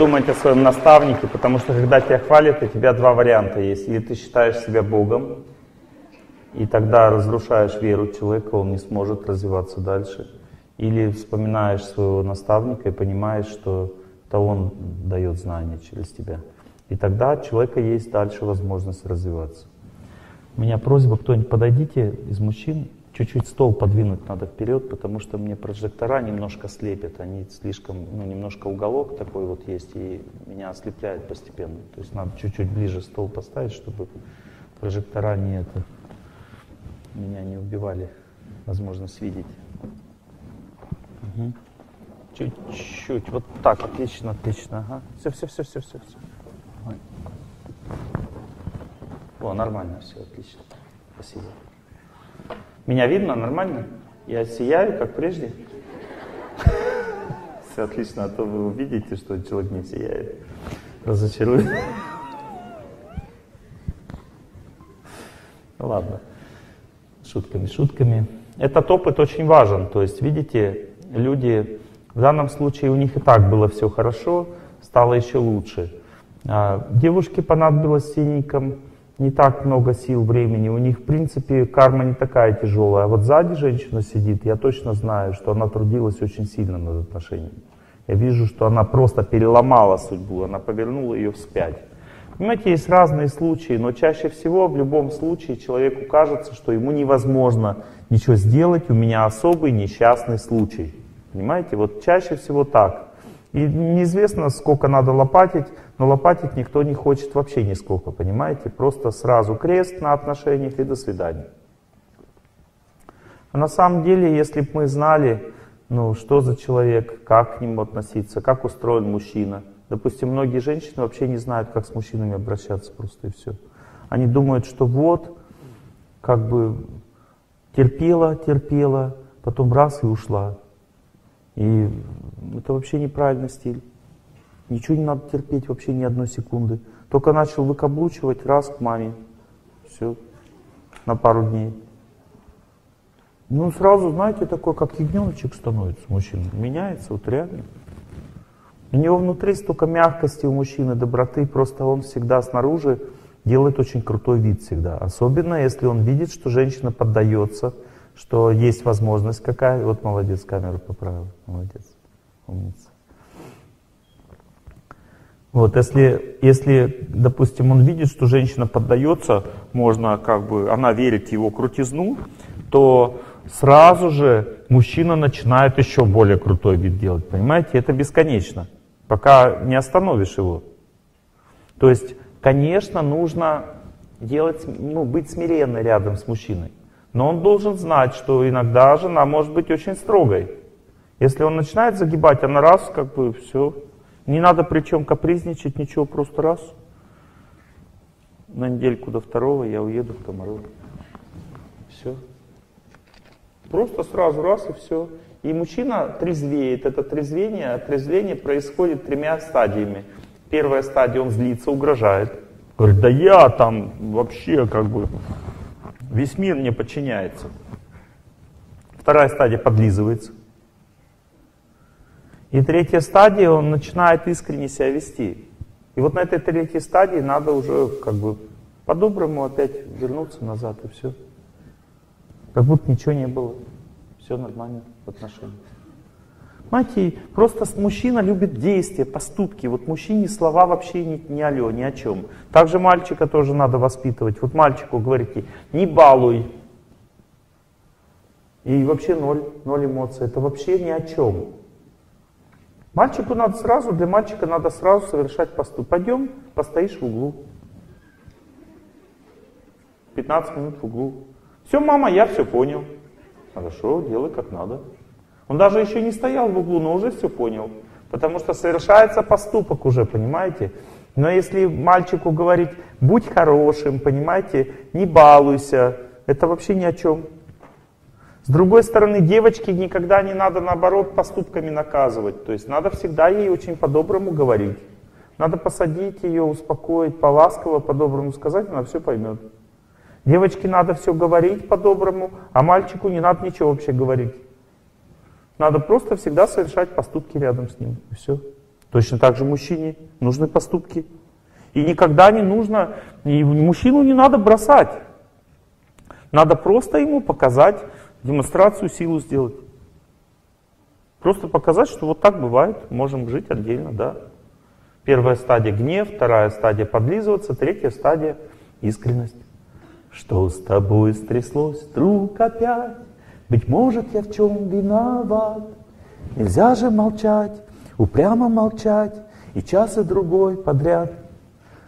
думать о своем наставнике, потому что когда тебя хвалят, у тебя два варианта есть. Или ты считаешь себя Богом, и тогда разрушаешь веру человека, он не сможет развиваться дальше. Или вспоминаешь своего наставника и понимаешь, что это он дает знания через тебя. И тогда у человека есть дальше возможность развиваться. У меня просьба, кто-нибудь подойдите из мужчин, чуть-чуть стол подвинуть надо вперед, потому что мне прожектора немножко слепят, они слишком, ну, немножко уголок такой вот есть, и меня ослепляет постепенно. То есть надо чуть-чуть ближе стол поставить, чтобы прожектора не это, меня не убивали возможность видеть. Угу. Чуть-чуть, вот так, отлично, отлично, ага. Все, все, все, все, все, все. О, нормально, все, отлично. Спасибо. Меня видно нормально? Я сияю, как прежде? Все отлично, а то вы увидите, что человек не сияет. Разочарует. Ну ладно, шутками, шутками. Этот опыт очень важен. То есть, видите, люди, в данном случае у них и так было все хорошо, стало еще лучше. А девушке понадобилось синеньком не так много сил, времени. У них, в принципе, карма не такая тяжелая. А вот сзади женщина сидит, я точно знаю, что она трудилась очень сильно над отношениями. Я вижу, что она просто переломала судьбу, она повернула ее вспять. Понимаете, есть разные случаи, но чаще всего в любом случае человеку кажется, что ему невозможно ничего сделать, у меня особый несчастный случай. Понимаете, вот чаще всего так. И неизвестно, сколько надо лопатить, но лопатить никто не хочет вообще нисколько, понимаете? Просто сразу крест на отношениях и до свидания. А на самом деле, если бы мы знали, ну, что за человек, как к нему относиться, как устроен мужчина. Допустим, многие женщины вообще не знают, как с мужчинами обращаться просто и все. Они думают, что вот, как бы терпела, терпела, потом раз и ушла. И это вообще неправильный стиль. Ничего не надо терпеть вообще ни одной секунды. Только начал выкаблучивать, раз к маме. Все. На пару дней. Ну, сразу, знаете, такой, как ягненочек становится мужчина. Меняется, вот реально. У него внутри столько мягкости у мужчины, доброты, просто он всегда снаружи делает очень крутой вид всегда. Особенно, если он видит, что женщина поддается, что есть возможность какая. Вот молодец, камеру поправил. Молодец. Умница. Вот, если, если, допустим, он видит, что женщина поддается, можно как бы, она верит в его крутизну, то сразу же мужчина начинает еще более крутой вид делать, понимаете? Это бесконечно, пока не остановишь его. То есть, конечно, нужно делать, ну, быть смиренной рядом с мужчиной. Но он должен знать, что иногда жена может быть очень строгой. Если он начинает загибать, она раз, как бы все. Не надо причем капризничать, ничего, просто раз. На недельку до второго я уеду в Комаров. Все. Просто сразу раз и все. И мужчина трезвеет. Это трезвение, трезвение происходит тремя стадиями. Первая стадия, он злится, угрожает. Говорит, да я там вообще как бы Весь мир мне подчиняется. Вторая стадия подлизывается. И третья стадия, он начинает искренне себя вести. И вот на этой третьей стадии надо уже как бы по-доброму опять вернуться назад и все. Как будто ничего не было. Все нормально в отношениях. Понимаете, просто мужчина любит действия, поступки. Вот мужчине слова вообще не, не алло, ни о чем. Также мальчика тоже надо воспитывать. Вот мальчику говорите, не балуй. И вообще ноль, ноль эмоций. Это вообще ни о чем. Мальчику надо сразу, для мальчика надо сразу совершать поступок. Пойдем, постоишь в углу. 15 минут в углу. Все, мама, я все понял. Хорошо, делай как надо. Он даже еще не стоял в углу, но уже все понял. Потому что совершается поступок уже, понимаете? Но если мальчику говорить, будь хорошим, понимаете, не балуйся, это вообще ни о чем. С другой стороны, девочке никогда не надо, наоборот, поступками наказывать. То есть надо всегда ей очень по-доброму говорить. Надо посадить ее, успокоить, поласково, по-доброму сказать, она все поймет. Девочке надо все говорить по-доброму, а мальчику не надо ничего вообще говорить. Надо просто всегда совершать поступки рядом с ним. И все. Точно так же мужчине нужны поступки. И никогда не нужно, и мужчину не надо бросать. Надо просто ему показать, демонстрацию силу сделать. Просто показать, что вот так бывает, можем жить отдельно, да. Первая стадия гнев, вторая стадия подлизываться, третья стадия искренность. Что с тобой стряслось, друг, опять? Быть может, я в чем виноват? Нельзя же молчать, упрямо молчать, и час и другой подряд.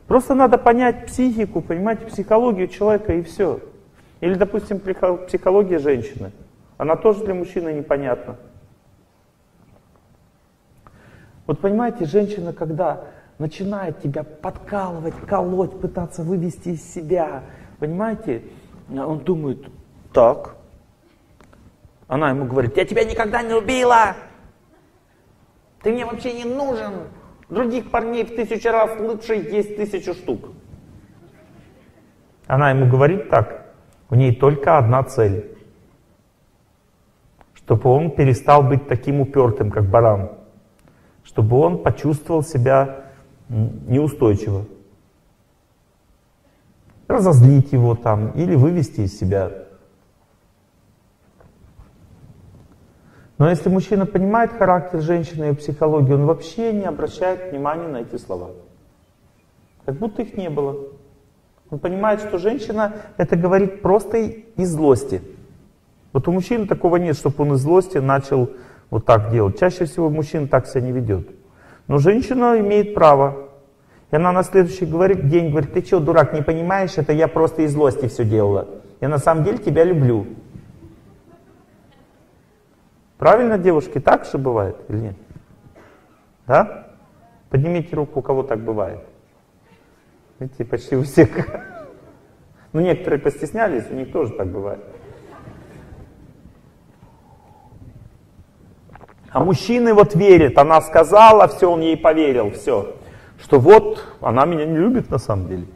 Просто надо понять психику, понимать психологию человека и все. Или, допустим, психология женщины. Она тоже для мужчины непонятна. Вот понимаете, женщина, когда начинает тебя подкалывать, колоть, пытаться вывести из себя, понимаете, он думает, так. Она ему говорит, я тебя никогда не убила, ты мне вообще не нужен, других парней в тысячу раз лучше есть тысячу штук. Она ему говорит так, у ней только одна цель, чтобы он перестал быть таким упертым, как баран чтобы он почувствовал себя неустойчиво. Разозлить его там или вывести из себя. Но если мужчина понимает характер женщины и психологию, он вообще не обращает внимания на эти слова. Как будто их не было. Он понимает, что женщина это говорит просто из злости. Вот у мужчины такого нет, чтобы он из злости начал вот так делать. Чаще всего мужчина так себя не ведет. Но женщина имеет право. И она на следующий говорит, день говорит, ты что, дурак, не понимаешь, это я просто из злости все делала. Я на самом деле тебя люблю. Правильно, девушки, так же бывает или нет? Да? Поднимите руку, у кого так бывает. Видите, почти у всех. Ну, некоторые постеснялись, у них тоже так бывает. А мужчины вот верят, она сказала, все, он ей поверил, все. Что вот, она меня не любит на самом деле.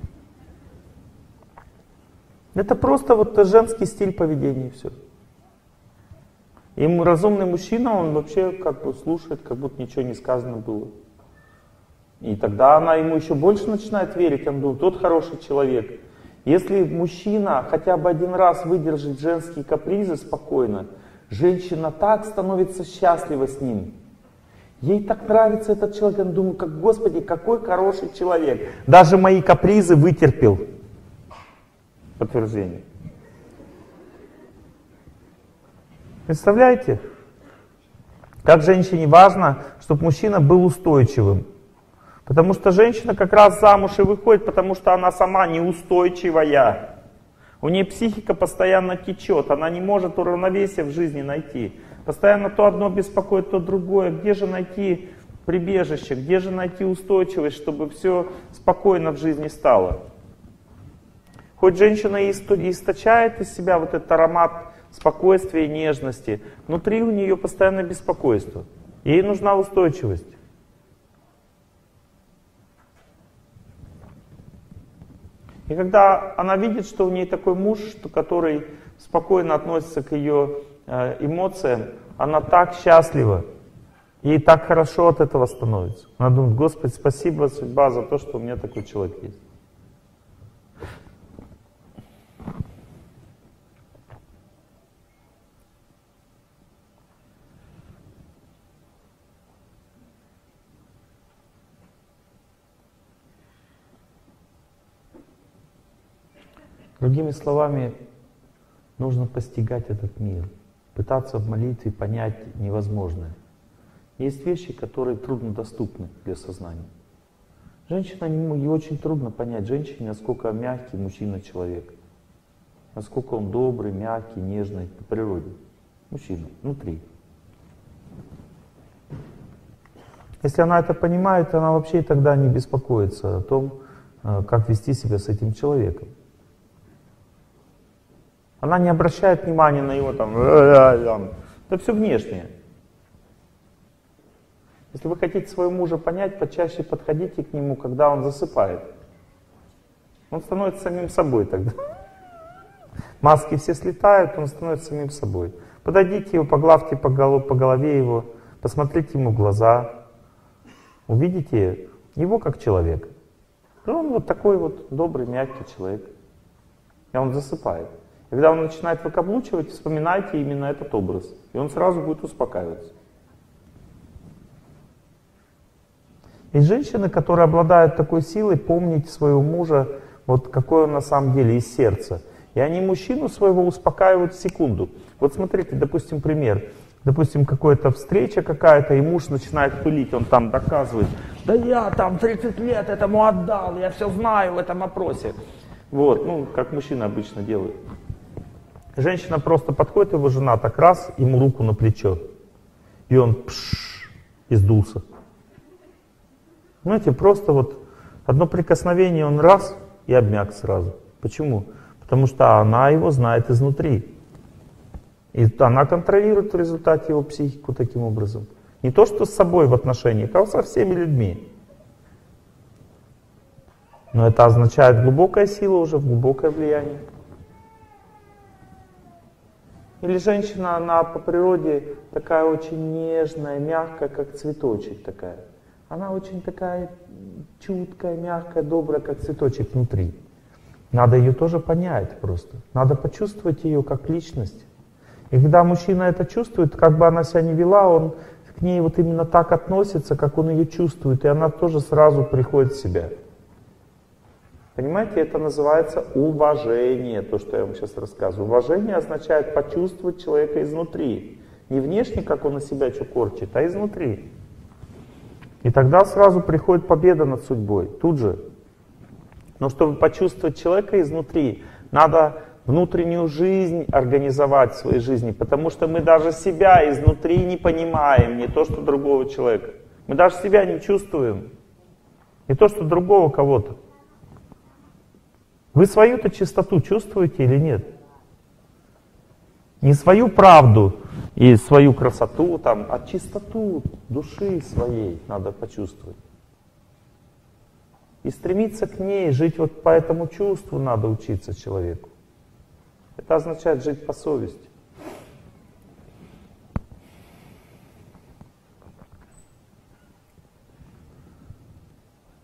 Это просто вот женский стиль поведения, все. И разумный мужчина, он вообще как бы слушает, как будто ничего не сказано было. И тогда она ему еще больше начинает верить, он думает, тот хороший человек. Если мужчина хотя бы один раз выдержит женские капризы спокойно, Женщина так становится счастлива с ним. Ей так нравится этот человек, она думает, как, Господи, какой хороший человек. Даже мои капризы вытерпел. Подтверждение. Представляете? Как женщине важно, чтобы мужчина был устойчивым. Потому что женщина как раз замуж и выходит, потому что она сама неустойчивая. У нее психика постоянно течет, она не может уравновесия в жизни найти. Постоянно то одно беспокоит, то другое. Где же найти прибежище, где же найти устойчивость, чтобы все спокойно в жизни стало? Хоть женщина и источает из себя вот этот аромат спокойствия и нежности, внутри у нее постоянно беспокойство. Ей нужна устойчивость. И когда она видит, что у нее такой муж, который спокойно относится к ее э, эмоциям, она так счастлива, ей так хорошо от этого становится. Она думает, Господи, спасибо, судьба, за то, что у меня такой человек есть. Другими словами, нужно постигать этот мир, пытаться в молитве понять невозможное. Есть вещи, которые труднодоступны для сознания. Женщина, ей очень трудно понять женщине, насколько мягкий мужчина человек. Насколько он добрый, мягкий, нежный по природе. Мужчина, внутри. Если она это понимает, она вообще тогда не беспокоится о том, э, как вести себя с этим человеком. Она не обращает внимания на его там, это все внешнее. Если вы хотите своего мужа понять, почаще подходите к нему, когда он засыпает. Он становится самим собой тогда. Маски все слетают, он становится самим собой. Подойдите его, поглавьте по голове его, посмотрите ему в глаза. увидите его как человек. И он вот такой вот добрый, мягкий человек. И он засыпает. И когда он начинает выкаблучивать, вспоминайте именно этот образ. И он сразу будет успокаиваться. Есть женщины, которые обладают такой силой помнить своего мужа, вот какой он на самом деле из сердца. И они мужчину своего успокаивают в секунду. Вот смотрите, допустим, пример. Допустим, какая-то встреча какая-то, и муж начинает пылить, он там доказывает, да я там 30 лет этому отдал, я все знаю в этом опросе. Вот, ну, как мужчина обычно делает. Женщина просто подходит, его жена так раз, ему руку на плечо. И он пш, и сдулся. Знаете, просто вот одно прикосновение, он раз и обмяк сразу. Почему? Потому что она его знает изнутри. И она контролирует в результате его психику таким образом. Не то, что с собой в отношениях, а со всеми людьми. Но это означает глубокая сила уже, глубокое влияние. Или женщина, она по природе такая очень нежная, мягкая, как цветочек такая. Она очень такая чуткая, мягкая, добрая, как цветочек внутри. Надо ее тоже понять просто. Надо почувствовать ее как личность. И когда мужчина это чувствует, как бы она себя не вела, он к ней вот именно так относится, как он ее чувствует, и она тоже сразу приходит в себя. Понимаете, это называется уважение, то, что я вам сейчас рассказываю. Уважение означает почувствовать человека изнутри. Не внешне, как он на себя что корчит, а изнутри. И тогда сразу приходит победа над судьбой, тут же. Но чтобы почувствовать человека изнутри, надо внутреннюю жизнь организовать в своей жизни, потому что мы даже себя изнутри не понимаем, не то что другого человека. Мы даже себя не чувствуем, не то что другого кого-то. Вы свою-то чистоту чувствуете или нет? Не свою правду и свою красоту, там, а чистоту души своей надо почувствовать. И стремиться к ней, жить вот по этому чувству надо учиться человеку. Это означает жить по совести.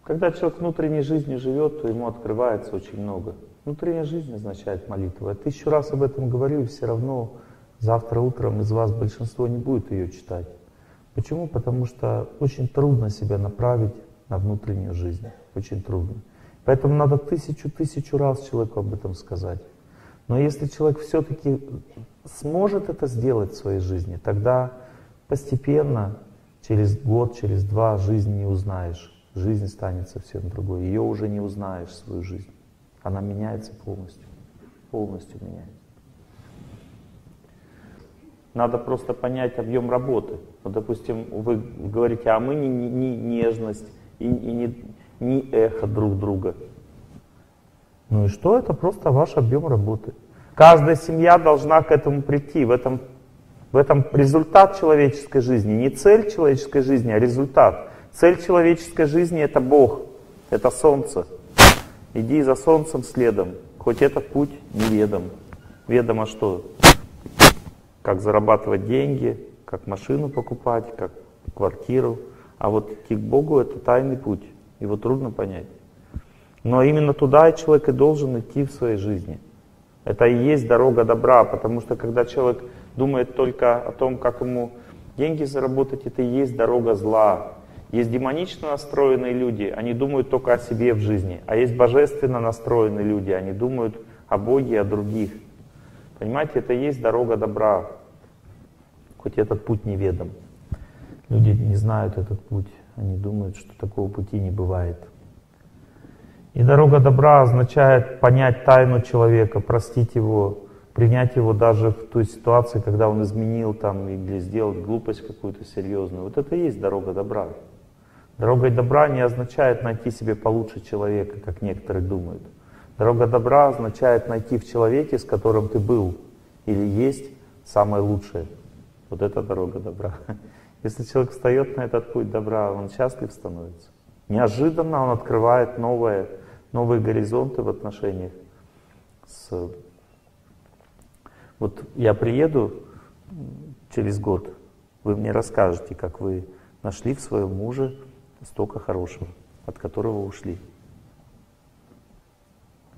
Когда человек внутренней жизнью живет, то ему открывается очень много. Внутренняя жизнь означает молитву. Я тысячу раз об этом говорю, и все равно завтра утром из вас большинство не будет ее читать. Почему? Потому что очень трудно себя направить на внутреннюю жизнь. Очень трудно. Поэтому надо тысячу-тысячу раз человеку об этом сказать. Но если человек все-таки сможет это сделать в своей жизни, тогда постепенно, через год, через два, жизнь не узнаешь. Жизнь станет совсем другой. Ее уже не узнаешь, свою жизнь. Она меняется полностью. Полностью меняется. Надо просто понять объем работы. Вот, допустим, вы говорите, а мы не, не нежность и, и не, не эхо друг друга. Ну и что? Это просто ваш объем работы. Каждая семья должна к этому прийти. В этом, в этом результат человеческой жизни. Не цель человеческой жизни, а результат. Цель человеческой жизни это Бог, это Солнце. Иди за Солнцем следом, хоть этот путь неведом. Ведомо что? Как зарабатывать деньги, как машину покупать, как квартиру. А вот идти к Богу это тайный путь. Его трудно понять. Но именно туда человек и должен идти в своей жизни. Это и есть дорога добра, потому что когда человек думает только о том, как ему деньги заработать, это и есть дорога зла. Есть демонично настроенные люди, они думают только о себе в жизни, а есть божественно настроенные люди, они думают о Боге и о других. Понимаете, это и есть дорога добра, хоть этот путь неведом. Люди не знают этот путь, они думают, что такого пути не бывает. И дорога добра означает понять тайну человека, простить его, принять его даже в той ситуации, когда он изменил там или сделал глупость какую-то серьезную. Вот это и есть дорога добра. Дорогой добра не означает найти себе получше человека, как некоторые думают. Дорога добра означает найти в человеке, с которым ты был или есть, самое лучшее. Вот это дорога добра. Если человек встает на этот путь добра, он счастлив становится. Неожиданно он открывает новые, новые горизонты в отношениях с... Вот я приеду через год, вы мне расскажете, как вы нашли в своем муже столько хорошего, от которого ушли.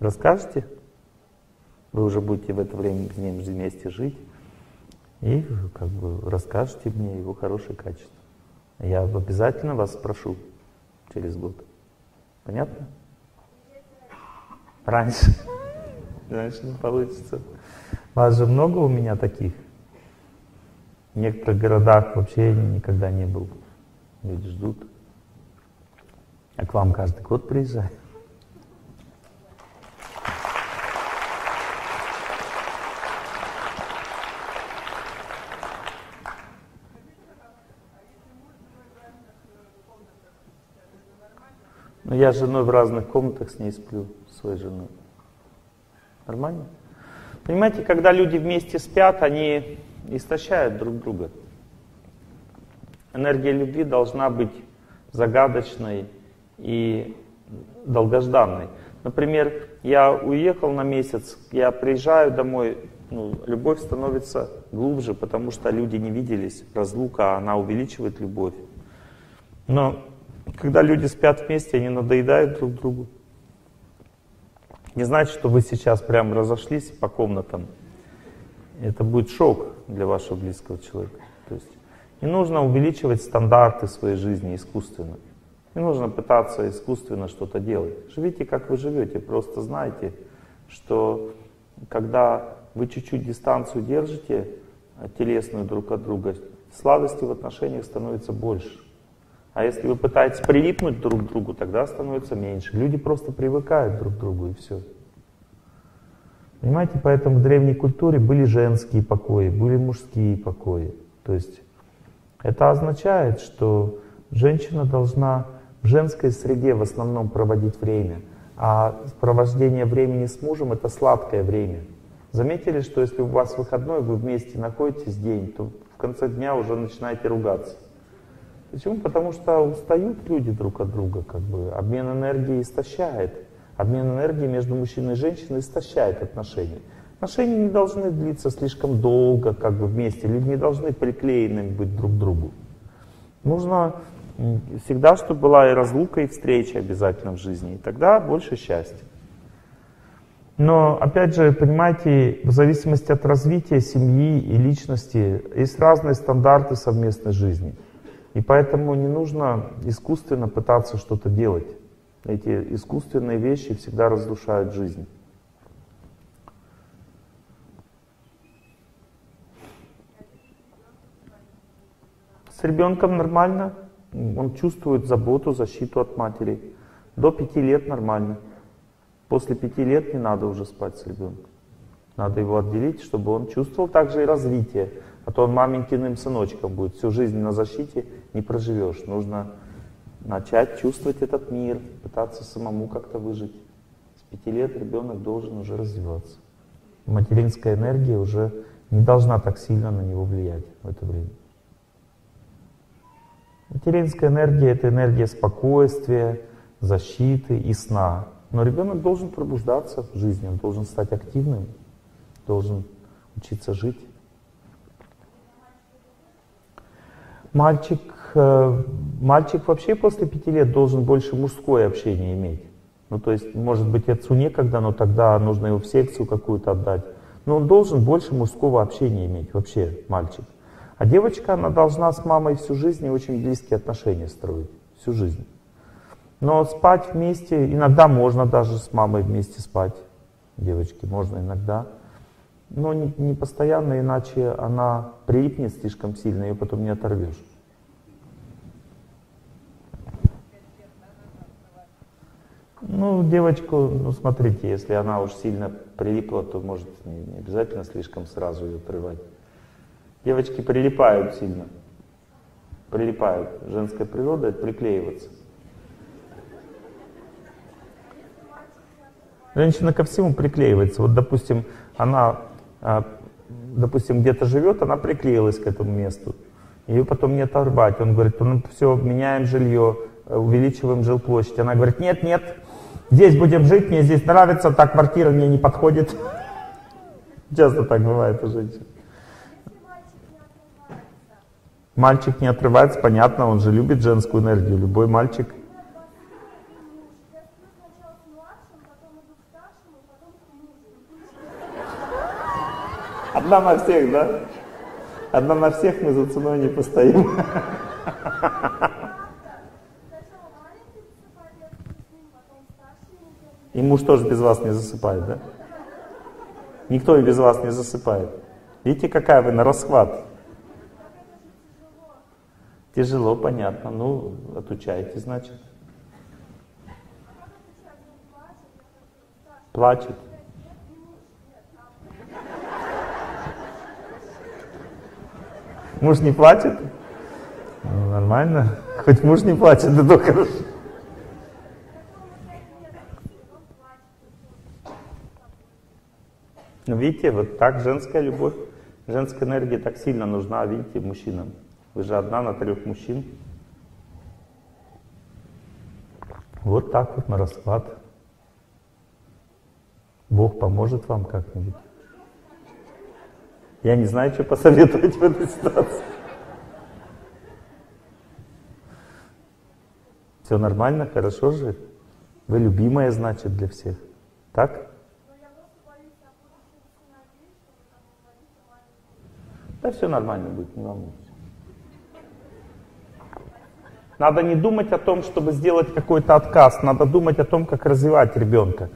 Расскажете? Вы уже будете в это время с ним вместе жить. И как бы расскажете мне его хорошие качества. Я обязательно вас спрошу через год. Понятно? Раньше. Раньше не получится. Вас же много у меня таких. В некоторых городах вообще никогда не был. Люди ждут. А к вам каждый год приезжают. Но я с женой в разных комнатах с ней сплю, с своей женой. Нормально? Понимаете, когда люди вместе спят, они истощают друг друга. Энергия любви должна быть загадочной и долгожданной. Например, я уехал на месяц, я приезжаю домой, ну, любовь становится глубже, потому что люди не виделись, разлука, она увеличивает любовь. Но когда люди спят вместе, они надоедают друг другу. Не значит, что вы сейчас прям разошлись по комнатам. Это будет шок для вашего близкого человека. То есть не нужно увеличивать стандарты своей жизни искусственно. Не нужно пытаться искусственно что-то делать. Живите, как вы живете. Просто знайте, что когда вы чуть-чуть дистанцию держите, телесную друг от друга, сладости в отношениях становится больше. А если вы пытаетесь прилипнуть друг к другу, тогда становится меньше. Люди просто привыкают друг к другу и все. Понимаете, поэтому в древней культуре были женские покои, были мужские покои. То есть это означает, что женщина должна в женской среде в основном проводить время, а провождение времени с мужем это сладкое время. Заметили, что если у вас выходной, вы вместе находитесь день, то в конце дня уже начинаете ругаться. Почему? Потому что устают люди друг от друга, как бы обмен энергии истощает. Обмен энергии между мужчиной и женщиной истощает отношения. Отношения не должны длиться слишком долго, как бы вместе. Люди не должны приклеенными быть друг к другу. Нужно всегда, чтобы была и разлука, и встреча обязательно в жизни. И тогда больше счастья. Но, опять же, понимаете, в зависимости от развития семьи и личности есть разные стандарты совместной жизни. И поэтому не нужно искусственно пытаться что-то делать. Эти искусственные вещи всегда разрушают жизнь. С ребенком нормально, он чувствует заботу, защиту от матери. До пяти лет нормально. После пяти лет не надо уже спать с ребенком. Надо его отделить, чтобы он чувствовал также и развитие. А то он маменькиным сыночком будет. Всю жизнь на защите не проживешь. Нужно начать чувствовать этот мир, пытаться самому как-то выжить. С пяти лет ребенок должен уже развиваться. Материнская энергия уже не должна так сильно на него влиять в это время. Материнская энергия — это энергия спокойствия, защиты и сна. Но ребенок должен пробуждаться в жизни, он должен стать активным, должен учиться жить. Мальчик, э, мальчик вообще после пяти лет должен больше мужское общение иметь. Ну, то есть, может быть, отцу некогда, но тогда нужно его в секцию какую-то отдать. Но он должен больше мужского общения иметь, вообще, мальчик. А девочка, она должна с мамой всю жизнь и очень близкие отношения строить, всю жизнь. Но спать вместе, иногда можно даже с мамой вместе спать, девочки, можно иногда. Но не, не постоянно, иначе она прилипнет слишком сильно, ее потом не оторвешь. Ну, девочку, ну смотрите, если она уж сильно прилипла, то может не, не обязательно слишком сразу ее отрывать. Девочки прилипают сильно. Прилипают. Женская природа — это приклеиваться. Женщина ко всему приклеивается. Вот, допустим, она, а, допустим, где-то живет, она приклеилась к этому месту. Ее потом не оторвать. Он говорит, ну все, меняем жилье, увеличиваем жилплощадь. Она говорит, нет, нет, здесь будем жить, мне здесь нравится, та квартира мне не подходит. Часто так бывает у женщин. Мальчик не отрывается, понятно, он же любит женскую энергию, любой мальчик. Одна на всех, да? Одна на всех мы за ценой не постоим. И муж тоже без вас не засыпает, да? Никто и без вас не засыпает. Видите, какая вы на расхват. Тяжело, понятно. Ну, отучайте, значит. Плачет. Муж не плачет? Ну, нормально. Хоть муж не плачет, да то хорошо. Видите, вот так женская любовь, женская энергия так сильно нужна, видите, мужчинам. Вы же одна на трех мужчин. Вот так вот на расклад. Бог поможет вам как-нибудь. Я не знаю, что посоветовать в этой ситуации. Все нормально, хорошо же? Вы любимая, значит, для всех. Так? Да все нормально будет, не волнуйтесь. Надо не думать о том, чтобы сделать какой-то отказ, надо думать о том, как развивать ребенка.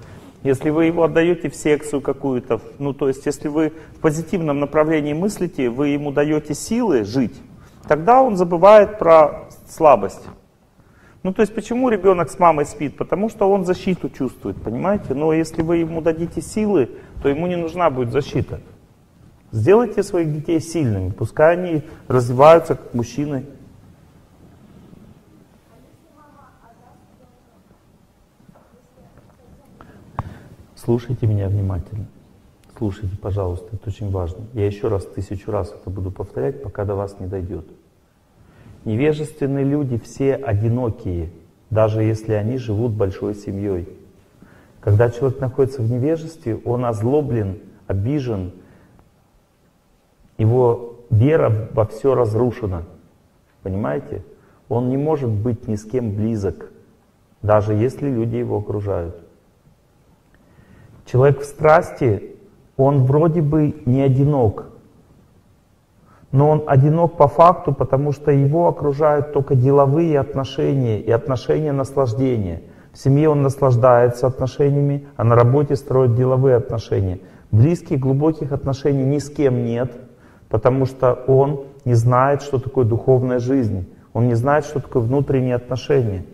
Если вы его отдаете в секцию какую-то, ну то есть если вы в позитивном направлении мыслите, вы ему даете силы жить, тогда он забывает про слабость. Ну то есть почему ребенок с мамой спит? Потому что он защиту чувствует, понимаете? Но если вы ему дадите силы, то ему не нужна будет защита. Сделайте своих детей сильными, пускай они развиваются как мужчины. Слушайте меня внимательно. Слушайте, пожалуйста, это очень важно. Я еще раз, тысячу раз это буду повторять, пока до вас не дойдет. Невежественные люди все одинокие, даже если они живут большой семьей. Когда человек находится в невежестве, он озлоблен, обижен, его вера во все разрушена. Понимаете? Он не может быть ни с кем близок, даже если люди его окружают. Человек в страсти, он вроде бы не одинок, но он одинок по факту, потому что его окружают только деловые отношения и отношения наслаждения. В семье он наслаждается отношениями, а на работе строит деловые отношения. Близких, глубоких отношений ни с кем нет, потому что он не знает, что такое духовная жизнь. Он не знает, что такое внутренние отношения.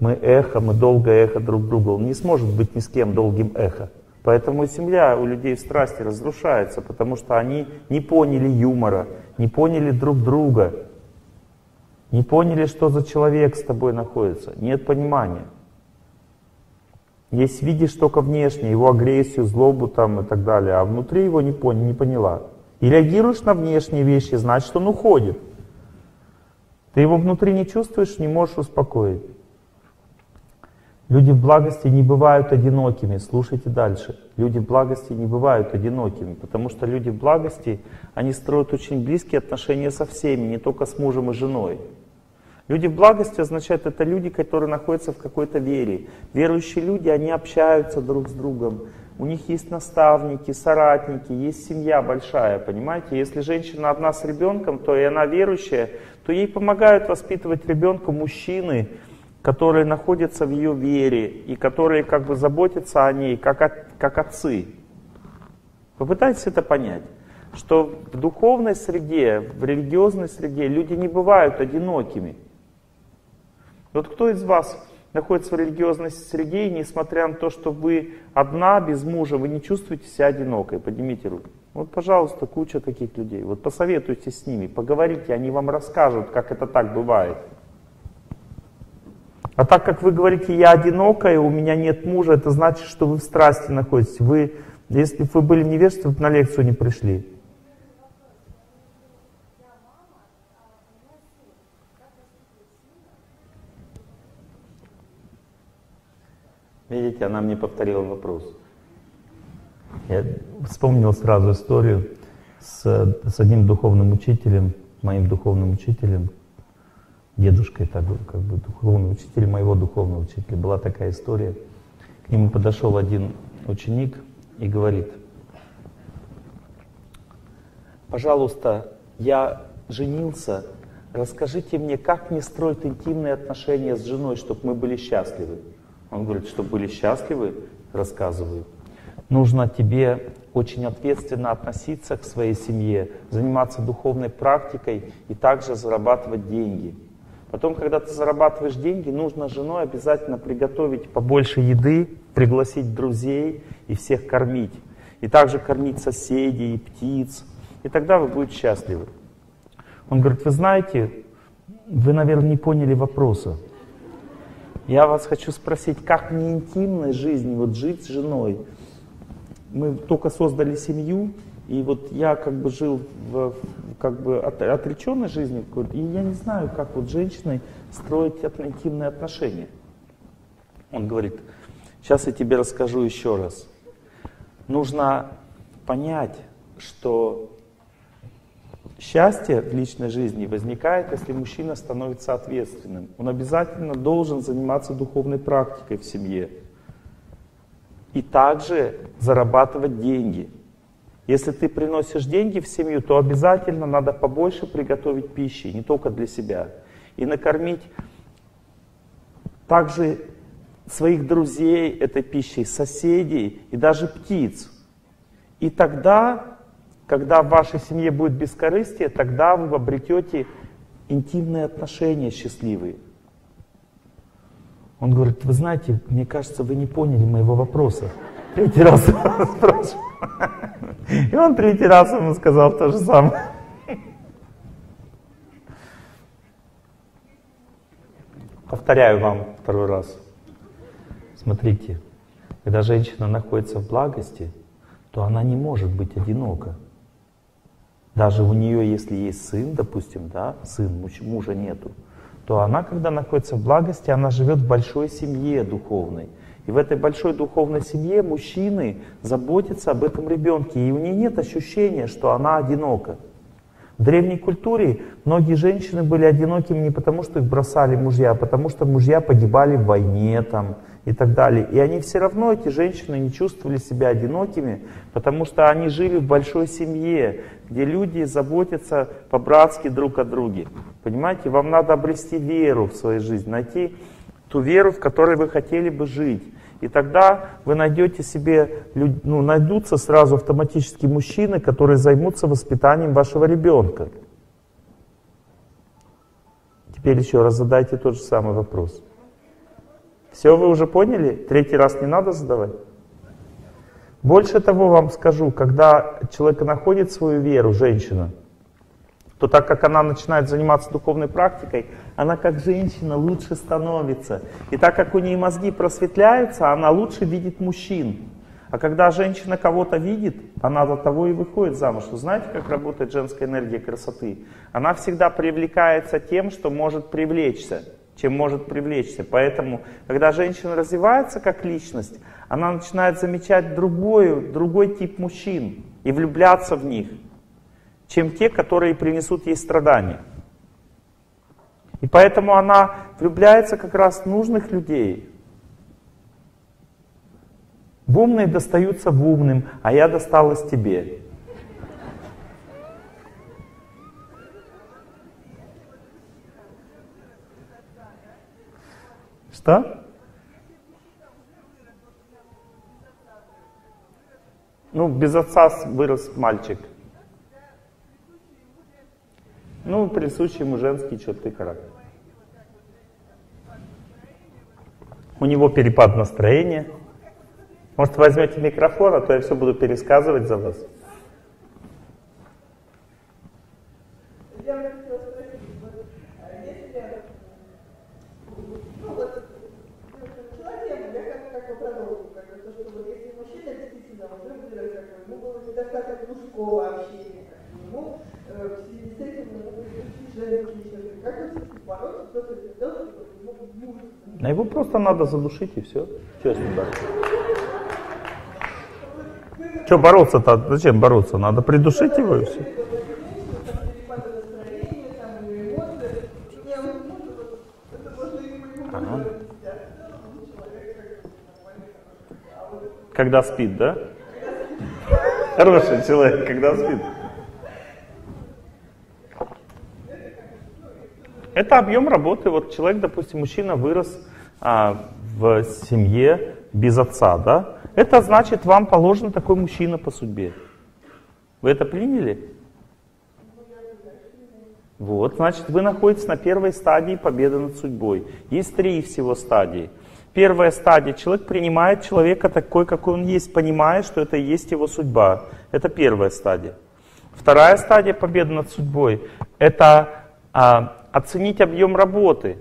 Мы эхо, мы долгое эхо друг друга. Он не сможет быть ни с кем долгим эхо. Поэтому семья у людей в страсти разрушается, потому что они не поняли юмора, не поняли друг друга, не поняли, что за человек с тобой находится. Нет понимания. Есть видишь только внешне, его агрессию, злобу там и так далее, а внутри его не, понял, не поняла. И реагируешь на внешние вещи, значит он уходит. Ты его внутри не чувствуешь, не можешь успокоить. Люди в благости не бывают одинокими. Слушайте дальше. Люди в благости не бывают одинокими, потому что люди в благости, они строят очень близкие отношения со всеми, не только с мужем и женой. Люди в благости означает, это люди, которые находятся в какой-то вере. Верующие люди, они общаются друг с другом. У них есть наставники, соратники, есть семья большая, понимаете? Если женщина одна с ребенком, то и она верующая, то ей помогают воспитывать ребенка мужчины, которые находятся в ее вере и которые как бы заботятся о ней, как, как отцы. Попытайтесь это понять, что в духовной среде, в религиозной среде люди не бывают одинокими. Вот кто из вас находится в религиозной среде, и несмотря на то, что вы одна, без мужа, вы не чувствуете себя одинокой? Поднимите руку. Вот, пожалуйста, куча таких людей. Вот посоветуйтесь с ними, поговорите, они вам расскажут, как это так бывает. А так как вы говорите, я одинокая, у меня нет мужа, это значит, что вы в страсти находитесь. Вы, если бы вы были в невежестве, вы бы на лекцию не пришли. Видите, она мне повторила вопрос. Я вспомнил сразу историю с, с одним духовным учителем. моим духовным учителем, дедушкой, так, как бы духовный учитель моего духовного учителя. Была такая история. К нему подошел один ученик и говорит, пожалуйста, я женился, расскажите мне, как мне строить интимные отношения с женой, чтобы мы были счастливы. Он говорит, чтобы были счастливы, рассказываю. Нужно тебе очень ответственно относиться к своей семье, заниматься духовной практикой и также зарабатывать деньги. Потом, когда ты зарабатываешь деньги, нужно женой обязательно приготовить побольше еды, пригласить друзей и всех кормить. И также кормить соседей, птиц. И тогда вы будете счастливы. Он говорит, вы знаете, вы, наверное, не поняли вопроса. Я вас хочу спросить, как мне интимной жизни вот жить с женой? Мы только создали семью, и вот я как бы жил в как бы от, отреченной жизни, и я не знаю, как вот женщиной строить интимные отношения. Он говорит, сейчас я тебе расскажу еще раз. Нужно понять, что Счастье в личной жизни возникает, если мужчина становится ответственным. Он обязательно должен заниматься духовной практикой в семье. И также зарабатывать деньги. Если ты приносишь деньги в семью, то обязательно надо побольше приготовить пищи, не только для себя. И накормить также своих друзей этой пищей, соседей и даже птиц. И тогда когда в вашей семье будет бескорыстие, тогда вы обретете интимные отношения счастливые. Он говорит, вы знаете, мне кажется, вы не поняли моего вопроса. Третий раз спрашиваю. И он третий раз ему сказал то же самое. Повторяю вам второй раз. Смотрите, когда женщина находится в благости, то она не может быть одинока. Даже у нее, если есть сын, допустим, да, сын, мужа нету, то она, когда находится в благости, она живет в большой семье духовной. И в этой большой духовной семье мужчины заботятся об этом ребенке. И у нее нет ощущения, что она одинока. В древней культуре многие женщины были одинокими не потому, что их бросали мужья, а потому что мужья погибали в войне там, и так далее. И они все равно, эти женщины, не чувствовали себя одинокими, потому что они жили в большой семье, где люди заботятся по-братски друг о друге. Понимаете, вам надо обрести веру в свою жизнь, найти ту веру, в которой вы хотели бы жить. И тогда вы найдете себе, ну, найдутся сразу автоматически мужчины, которые займутся воспитанием вашего ребенка. Теперь еще раз задайте тот же самый вопрос. Все вы уже поняли? Третий раз не надо задавать? Больше того вам скажу, когда человек находит свою веру, женщина, то так как она начинает заниматься духовной практикой, она как женщина лучше становится. И так как у нее мозги просветляются, она лучше видит мужчин. А когда женщина кого-то видит, она до того и выходит замуж. Вы знаете, как работает женская энергия красоты? Она всегда привлекается тем, что может привлечься чем может привлечься. Поэтому, когда женщина развивается как личность, она начинает замечать другой, другой тип мужчин и влюбляться в них, чем те, которые принесут ей страдания. И поэтому она влюбляется как раз в нужных людей. Умные достаются умным, а я досталась тебе. Что? Ну, без отца вырос мальчик. Ну, присущие ему женские черты характера. У него перепад настроения. Может, возьмете микрофон, а то я все буду пересказывать за вас. А его просто надо задушить и все. Че с ним бороться? Че бороться-то? Зачем бороться? Надо придушить его и все. Ага. Когда спит, да? Хороший человек, когда спит. Это объем работы. Вот человек, допустим, мужчина вырос а, в семье без отца, да? Это значит, вам положен такой мужчина по судьбе. Вы это приняли? Вот, значит, вы находитесь на первой стадии победы над судьбой. Есть три всего стадии. Первая стадия. Человек принимает человека такой, какой он есть, понимая, что это и есть его судьба. Это первая стадия. Вторая стадия победы над судьбой – это а, оценить объем работы.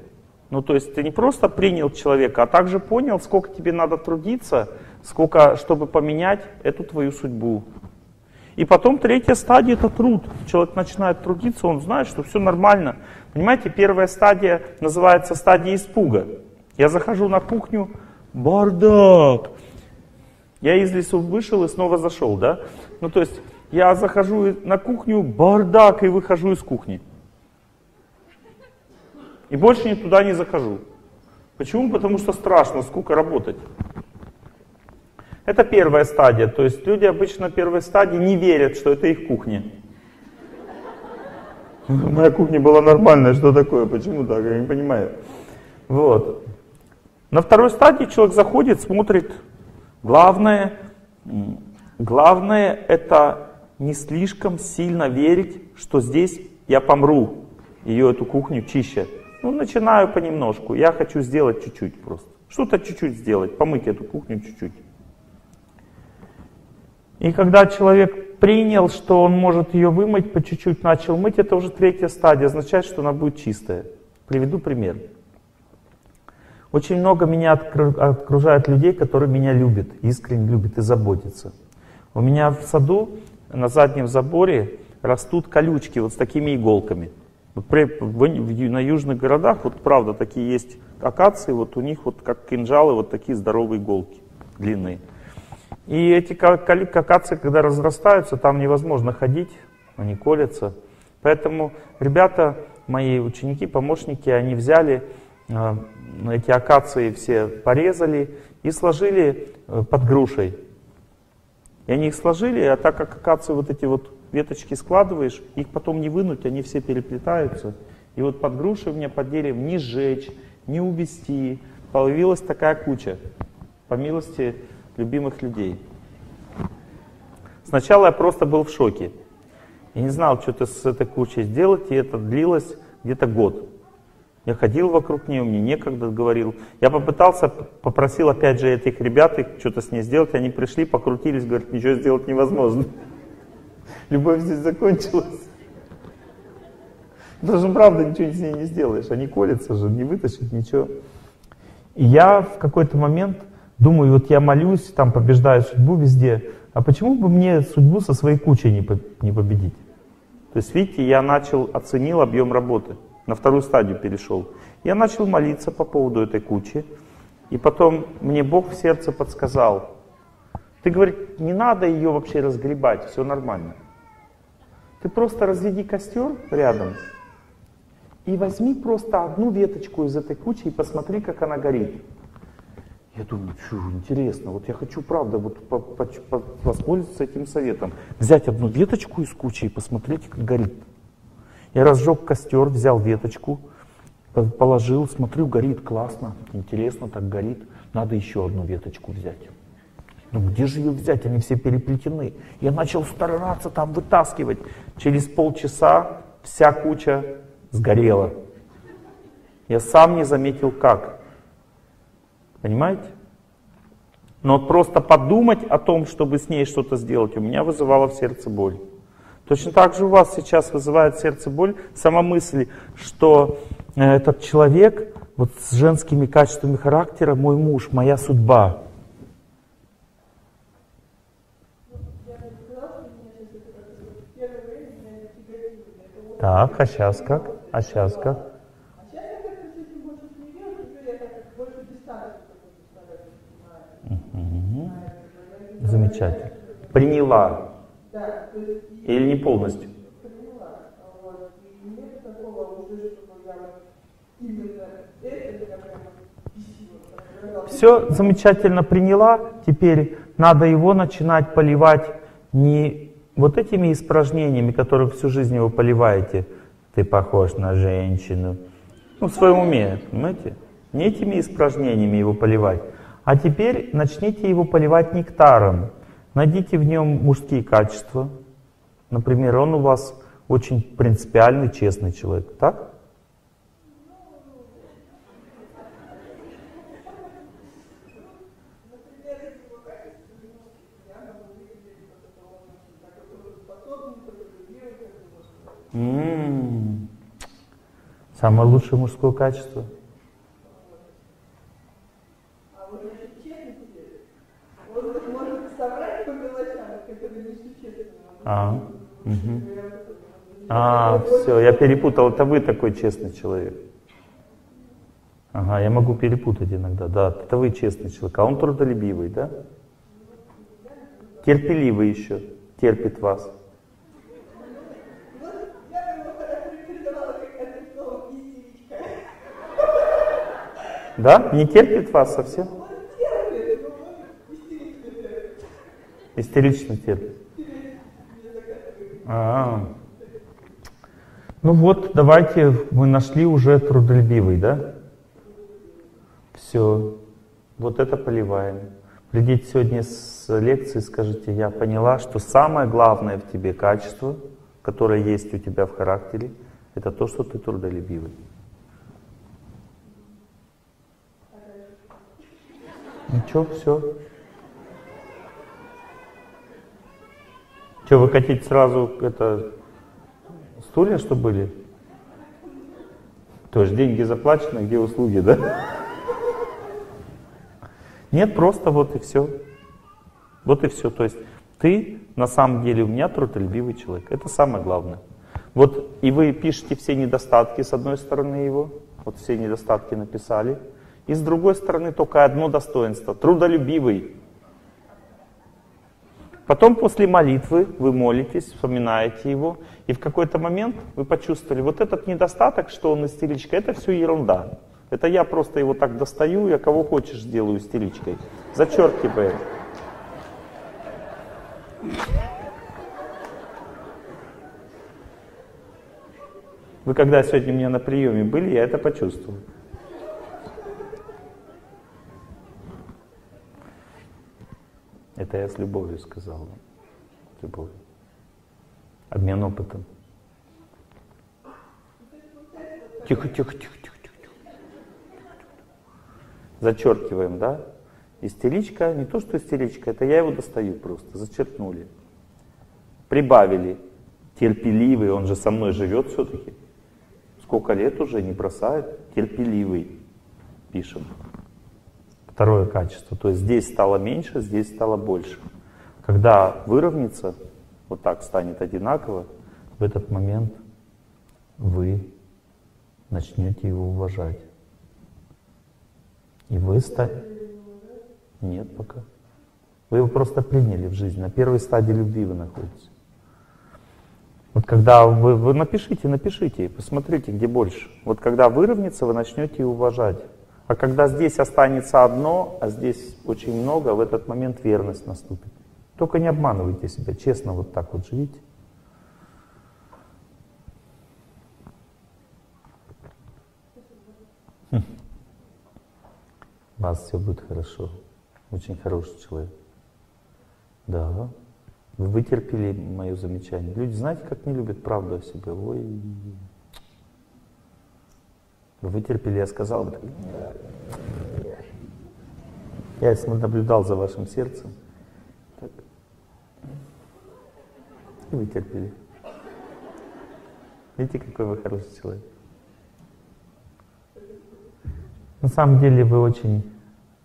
Ну, то есть ты не просто принял человека, а также понял, сколько тебе надо трудиться, сколько, чтобы поменять эту твою судьбу. И потом третья стадия – это труд. Человек начинает трудиться, он знает, что все нормально. Понимаете, первая стадия называется стадия испуга. Я захожу на кухню, бардак. Я из лесу вышел и снова зашел, да? Ну, то есть я захожу на кухню, бардак, и выхожу из кухни. И больше ни туда не захожу. Почему? Потому что страшно, сколько работать. Это первая стадия. То есть люди обычно на первой стадии не верят, что это их кухня. Моя кухня была нормальная, что такое? Почему так? Я не понимаю. Вот. На второй стадии человек заходит, смотрит. Главное, главное это не слишком сильно верить, что здесь я помру. Ее эту кухню чище. Ну, начинаю понемножку. Я хочу сделать чуть-чуть просто. Что-то чуть-чуть сделать, помыть эту кухню чуть-чуть. И когда человек принял, что он может ее вымыть, по чуть-чуть начал мыть, это уже третья стадия, означает, что она будет чистая. Приведу пример. Очень много меня окружает людей, которые меня любят, искренне любят и заботятся. У меня в саду на заднем заборе растут колючки вот с такими иголками. На южных городах, вот правда, такие есть акации, вот у них вот как кинжалы, вот такие здоровые иголки, длинные. И эти акации, когда разрастаются, там невозможно ходить, они колятся. Поэтому ребята, мои ученики, помощники, они взяли э, эти акации все порезали и сложили э, под грушей. И они их сложили, а так как акации вот эти вот веточки складываешь, их потом не вынуть, они все переплетаются. И вот под грушей у меня под деревом не сжечь, не увести. Появилась такая куча, по милости любимых людей. Сначала я просто был в шоке. Я не знал, что-то с этой кучей сделать, и это длилось где-то год. Я ходил вокруг нее, мне некогда говорил. Я попытался, попросил опять же этих ребят что-то с ней сделать, они пришли, покрутились, говорят, ничего сделать невозможно. Любовь здесь закончилась. Даже правда ничего с ней не сделаешь, они колятся же, не вытащить ничего. И я в какой-то момент думаю, вот я молюсь, там побеждаю судьбу везде, а почему бы мне судьбу со своей кучей не, не победить? То есть, видите, я начал, оценил объем работы, на вторую стадию перешел. Я начал молиться по поводу этой кучи, и потом мне Бог в сердце подсказал, ты, говорит, не надо ее вообще разгребать, все нормально. Ты просто разведи костер рядом и возьми просто одну веточку из этой кучи и посмотри, как она горит. Я думаю, что интересно, вот я хочу, правда, вот по, по, по, воспользоваться этим советом. Взять одну веточку из кучи и посмотреть, как горит. Я разжег костер, взял веточку, положил, смотрю, горит классно, интересно так горит. Надо еще одну веточку взять. Ну где же ее взять? Они все переплетены. Я начал стараться там вытаскивать. Через полчаса вся куча сгорела. Я сам не заметил как. Понимаете? Но просто подумать о том, чтобы с ней что-то сделать, у меня вызывало в сердце боль. Точно так же у вас сейчас вызывает сердце боль сама мысль, что э, этот человек вот с женскими качествами характера, мой муж, моя судьба. Так, а сейчас как? А сейчас как? Замечательно. Приняла. Или не полностью? Все замечательно приняла, теперь надо его начинать поливать не вот этими испражнениями, которые всю жизнь вы поливаете. Ты похож на женщину. Ну, в своем уме, понимаете? Не этими испражнениями его поливать. А теперь начните его поливать нектаром. Найдите в нем мужские качества. Например, он у вас очень принципиальный, честный человек. Так? М-м-м. Самое лучшее мужское качество. А, угу. а все, я перепутал. Это вы такой честный человек. Ага, я могу перепутать иногда. Да, это вы честный человек. А он трудолюбивый, да? Терпеливый еще. Терпит вас. Да? Не терпит вас совсем? Истерично терпит. А, ну вот, давайте, мы нашли уже трудолюбивый, да? Все, вот это поливаем. Придите сегодня с лекции, скажите, я поняла, что самое главное в тебе качество, которое есть у тебя в характере, это то, что ты трудолюбивый. Ничего, все. Что, вы хотите сразу это стулья, что были? То есть деньги заплачены, где услуги, да? Нет, просто вот и все. Вот и все. То есть ты на самом деле у меня трудолюбивый человек. Это самое главное. Вот и вы пишете все недостатки с одной стороны его, вот все недостатки написали, и с другой стороны только одно достоинство, трудолюбивый. Потом после молитвы вы молитесь, вспоминаете его, и в какой-то момент вы почувствовали, вот этот недостаток, что он истеричка, это все ерунда. Это я просто его так достаю, я кого хочешь сделаю истеричкой. Зачеркиваем. Вы когда сегодня у меня на приеме были, я это почувствовал. Я с любовью сказал. С любовью. Обмен опытом. Тихо, тихо, тихо, тихо, тихо. Зачеркиваем, да? Истеричка, не то что истеричка, это я его достаю просто, зачеркнули. Прибавили. Терпеливый, он же со мной живет все-таки. Сколько лет уже не бросает? Терпеливый. Пишем второе качество. То есть здесь стало меньше, здесь стало больше. Когда выровняется, вот так станет одинаково, в этот момент вы начнете его уважать. И вы станете... Нет пока. Вы его просто приняли в жизнь. На первой стадии любви вы находитесь. Вот когда вы, вы напишите, напишите, посмотрите, где больше. Вот когда выровняется, вы начнете уважать. А когда здесь останется одно, а здесь очень много, в этот момент верность наступит. Только не обманывайте себя, честно вот так вот живите. Хм. У вас все будет хорошо. Очень хороший человек. Да. Вы вытерпели мое замечание. Люди, знаете, как не любят правду о себе? Ой, Вытерпели, я сказал. Я наблюдал за вашим сердцем. И вытерпели. Видите, какой вы хороший человек. На самом деле вы очень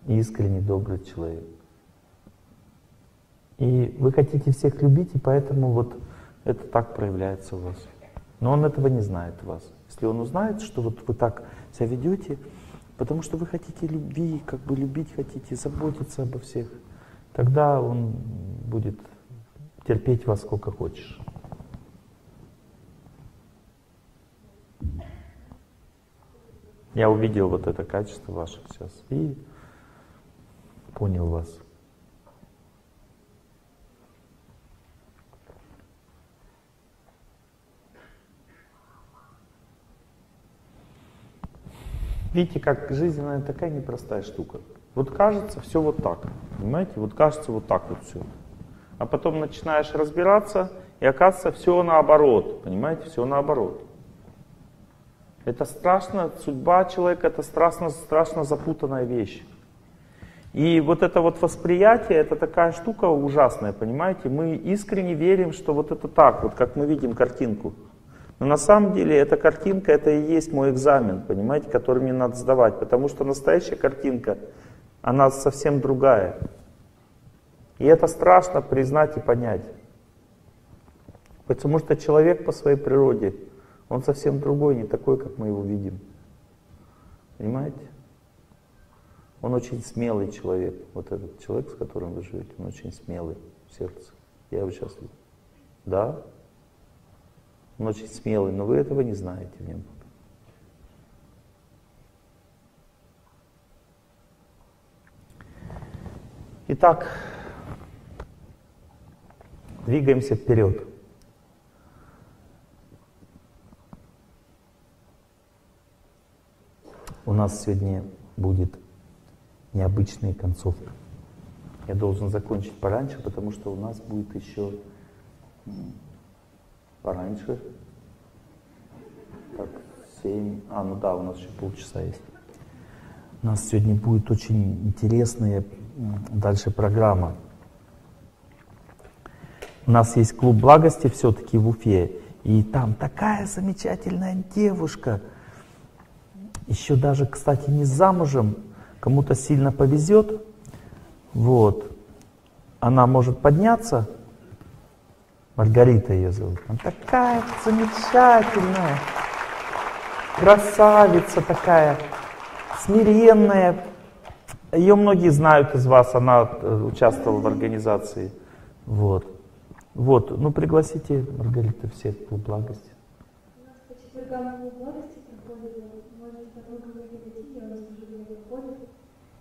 искренний, добрый человек. И вы хотите всех любить, и поэтому вот это так проявляется у вас. Но он этого не знает у вас. Если он узнает, что вот вы так себя ведете, потому что вы хотите любви, как бы любить хотите, заботиться обо всех, тогда он будет терпеть вас сколько хочешь. Я увидел вот это качество ваше сейчас. И Понял вас. Видите, как жизнь, она такая непростая штука. Вот кажется, все вот так. Понимаете? Вот кажется, вот так вот все. А потом начинаешь разбираться, и оказывается, все наоборот. Понимаете, все наоборот. Это страшно, судьба человека это страшно, страшно запутанная вещь. И вот это вот восприятие, это такая штука ужасная, понимаете? Мы искренне верим, что вот это так, вот как мы видим картинку. Но на самом деле эта картинка, это и есть мой экзамен, понимаете, который мне надо сдавать. Потому что настоящая картинка, она совсем другая. И это страшно признать и понять. Потому что человек по своей природе, он совсем другой, не такой, как мы его видим. Понимаете? Он очень смелый человек. Вот этот человек, с которым вы живете, он очень смелый в сердце. Я его сейчас. Да, он очень смелый, но вы этого не знаете в нем. Итак, двигаемся вперед. У нас сегодня будет необычная концовка. Я должен закончить пораньше, потому что у нас будет еще пораньше. Так, 7. А, ну да, у нас еще полчаса есть. У нас сегодня будет очень интересная дальше программа. У нас есть клуб благости все-таки в Уфе. И там такая замечательная девушка. Еще даже, кстати, не замужем. Кому-то сильно повезет. Вот. Она может подняться Маргарита ее зовут. Она такая замечательная, красавица такая, смиренная. Ее многие знают из вас, она э, участвовала в организации. Вот. Вот, ну пригласите Маргарита всех в благости.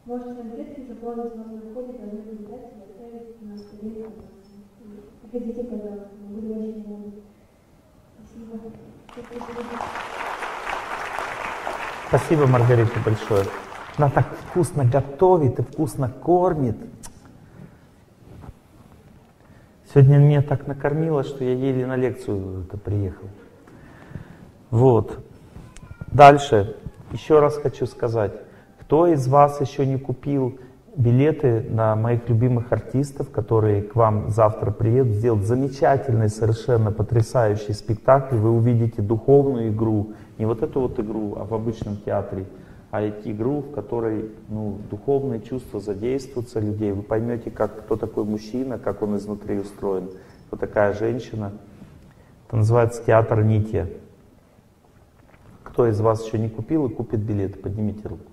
Может, конкретно заполнить, но выходит, а выделять и оставить у нас Приходите, пожалуйста, буду очень рада. Спасибо. Спасибо, Маргарита, большое. Она так вкусно готовит и вкусно кормит. Сегодня меня так накормила, что я еле на лекцию это приехал. Вот. Дальше. Еще раз хочу сказать. Кто из вас еще не купил билеты на моих любимых артистов, которые к вам завтра приедут, сделать замечательный, совершенно потрясающий спектакль. Вы увидите духовную игру, не вот эту вот игру, а в обычном театре, а игру, в которой ну, духовные чувства задействуются людей. Вы поймете, как, кто такой мужчина, как он изнутри устроен, кто такая женщина. Это называется театр Нитья. Кто из вас еще не купил и купит билеты? Поднимите руку.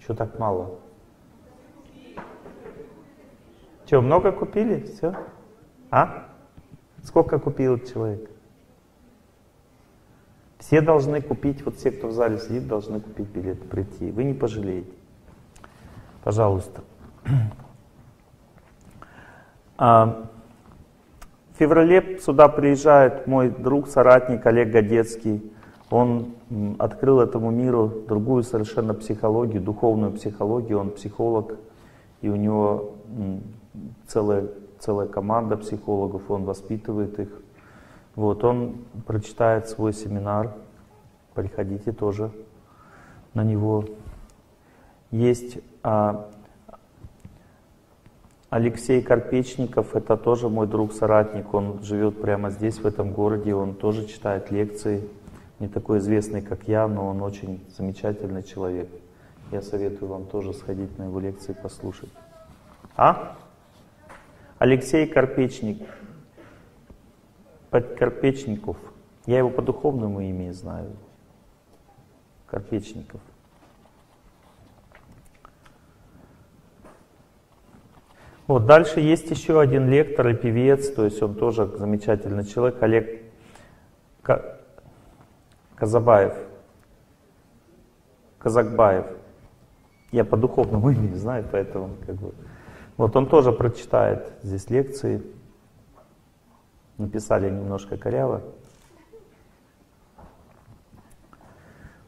Еще так мало. Что, много купили? Все? А? Сколько купил человек? Все должны купить, вот все, кто в зале сидит, должны купить билет, прийти. Вы не пожалеете. Пожалуйста. А, в феврале сюда приезжает мой друг, соратник Олег Годецкий. Он открыл этому миру другую совершенно психологию, духовную психологию. Он психолог, и у него целая, целая команда психологов, он воспитывает их. Вот, он прочитает свой семинар, приходите тоже на него. Есть а, Алексей Карпечников, это тоже мой друг-соратник, он живет прямо здесь, в этом городе, он тоже читает лекции, не такой известный, как я, но он очень замечательный человек. Я советую вам тоже сходить на его лекции послушать. А? Алексей Карпечник, Карпечников. Я его по духовному имени знаю. Карпечников. Вот, дальше есть еще один лектор и певец, то есть он тоже замечательный человек, Олег Казабаев. Казакбаев. Я по духовному имени знаю, поэтому как бы... Вот он тоже прочитает здесь лекции. Написали немножко коряво.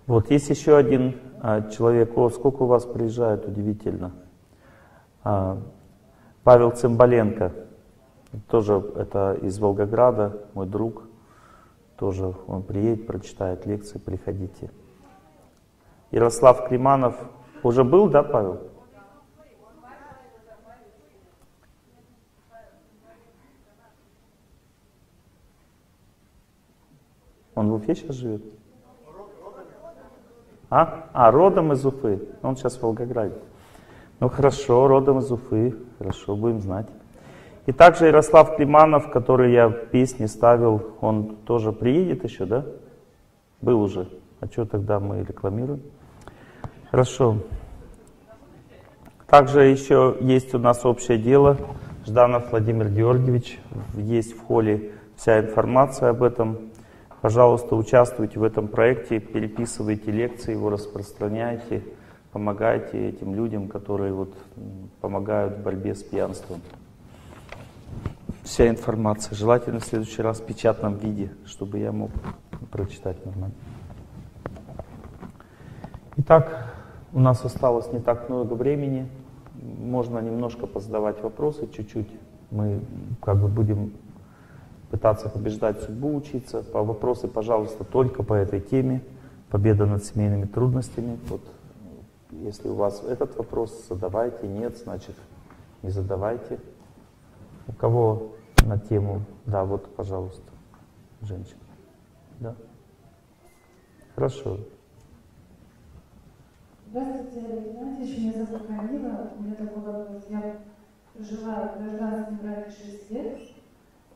Вот есть еще один а, человек. О, сколько у вас приезжает, удивительно. А, Павел Цымбаленко. Тоже это из Волгограда, мой друг. Тоже он приедет, прочитает лекции, приходите. Ярослав Климанов. Уже был, да, Павел? Он в Уфе сейчас живет? А? А, родом из Уфы. Он сейчас в Волгограде. Ну хорошо, родом из Уфы. Хорошо, будем знать. И также Ярослав Климанов, который я песни ставил, он тоже приедет еще, да? Был уже. А что тогда мы рекламируем? Хорошо. Также еще есть у нас общее дело. Жданов Владимир Георгиевич. Есть в холле вся информация об этом. Пожалуйста, участвуйте в этом проекте, переписывайте лекции, его распространяйте, помогайте этим людям, которые вот помогают в борьбе с пьянством. Вся информация. Желательно в следующий раз в печатном виде, чтобы я мог прочитать нормально. Итак, у нас осталось не так много времени. Можно немножко позадавать вопросы, чуть-чуть. Мы как бы будем пытаться побеждать судьбу, учиться. По вопросы, пожалуйста, только по этой теме. Победа над семейными трудностями. Вот, если у вас этот вопрос, задавайте. Нет, значит, не задавайте. У кого на тему? Да, вот, пожалуйста, женщина. Да. Хорошо. Здравствуйте, Олег Игнатьевич. Меня зовут Камила. У меня такой вопрос. Я прожила в гражданском браке 6 лет.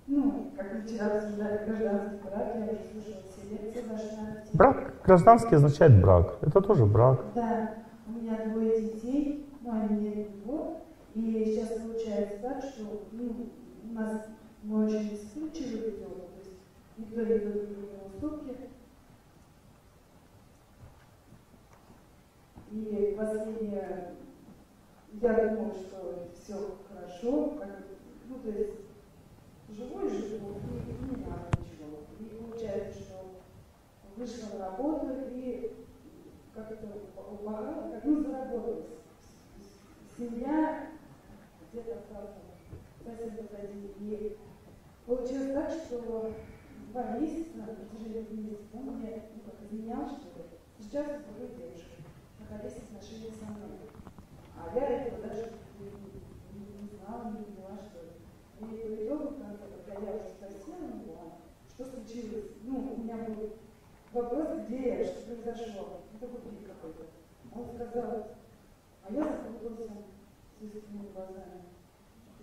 Ну, как мы вчера обсуждали гражданский брак, я уже слушала все лекции ваши на Брак гражданский означает брак. Это тоже брак. Да, у меня двое детей, но они не его. И сейчас получается так, что ну, у нас мы очень вспыльчивы ведем, то есть никто не идет на уступки. И последнее, я думала, что все хорошо, как, ну, то есть живой живу, и не надо ничего. И получается, что вышла на работу и как-то упорала, как ну, заработалась. Семья где-то осталась совсем позади. И получилось так, что два месяца, на протяжении двух он мне ну, как изменял, что ли. Сейчас с другой девушкой, находясь в отношениях со мной. А я этого даже не, не, знала, не поняла, что. И конце, когда я уже спросила его, что случилось, ну, у меня был вопрос, где я, что произошло. Это был крик какой-то. Он сказал, а я запутался с языковыми глазами.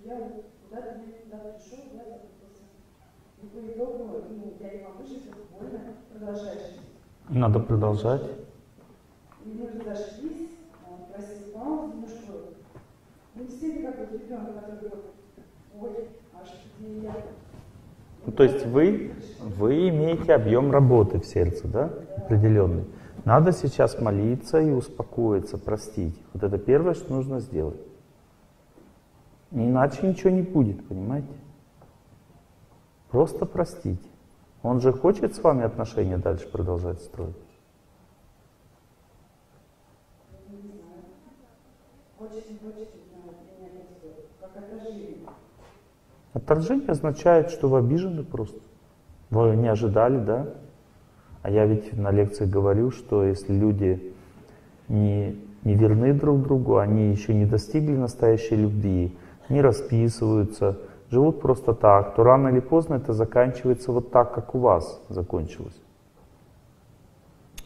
Я куда-то не туда пришел, я запутался. И по итогу, ну, я не могу жить, это больно, продолжать жить. Надо продолжать. И мы разошлись, он просил паузу, ну что, ну, действительно, как вот ребенок, который то есть вы, вы имеете объем работы в сердце, да, определенный. Надо сейчас молиться и успокоиться, простить. Вот это первое, что нужно сделать. Иначе ничего не будет, понимаете? Просто простить. Он же хочет с вами отношения дальше продолжать строить. Хочет, не хочет, не знаю, меня не Как отражение. Отторжение означает, что вы обижены просто. Вы не ожидали, да? А я ведь на лекции говорю, что если люди не, не верны друг другу, они еще не достигли настоящей любви, не расписываются, живут просто так, то рано или поздно это заканчивается вот так, как у вас закончилось.